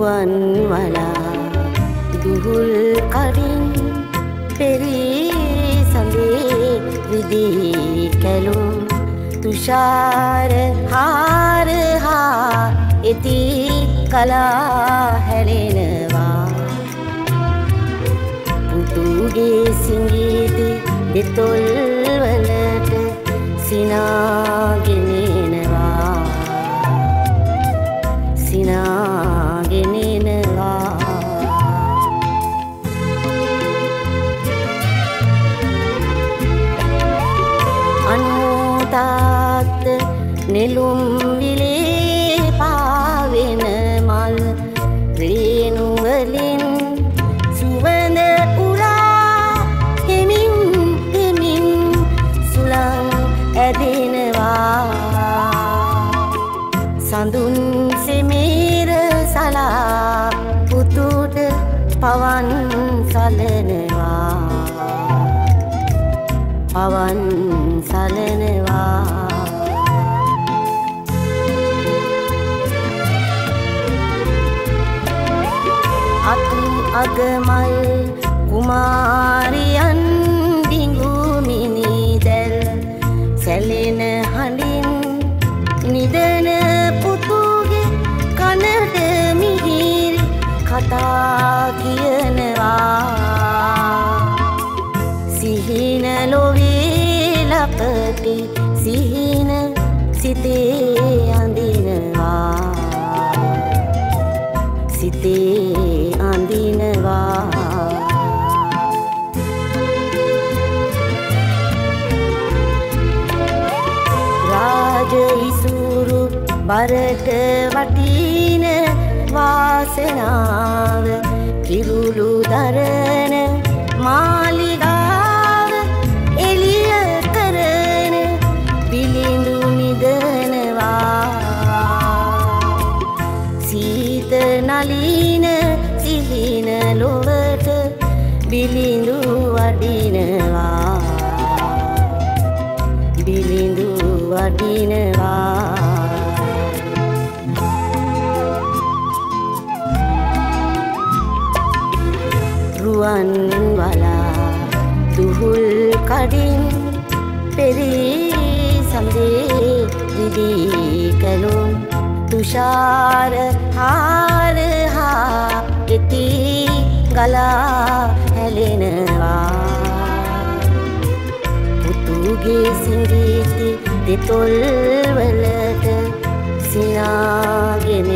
රුවන් වලා දුහුල් කරින් පෙරී සඳේ විදී කැලුම්. තුෂාර හාරහා එති කලා හැලෙනවා. පුතුගේ සිංගීති දෙතොල්වලට සිනාගෙනෙනවා නෙළුම් විලේ පාවෙන මල් රේනුවලින් සුවඳ උරා හෙමින් හෙමින් සුළං ඇදෙනවා. සඳුන් සෙමේර සලා පුතුට පවන් සලනවා. පවන් අගමල් කුමාරියන් දිඟුමිනි දැල් සැලෙන හඬින් නිදන පුතුගේ කනට මිහිරි කතා කියනවා. සිහින ලොවේ ලපටි සිහින සිතේ අඳිනවා. සිතේ රාජ ඉසුරු බරට වටින වාසනාව කිරුළු දරන මාලිගාව එළිය කරන පිළිඳු නිදනවා සීත නලින සිහින ලොවට බිලිඳු වඩිනවා. වඩිනවා. රුවන් වලා දුහුල් කඩින් පෙරී සඳේ විදී කළුම් තුෂාර හාරහා එති ගලා හැලෙනවා. පුතුගේ සිංගීති දෙතොල්වලට සිනාගෙන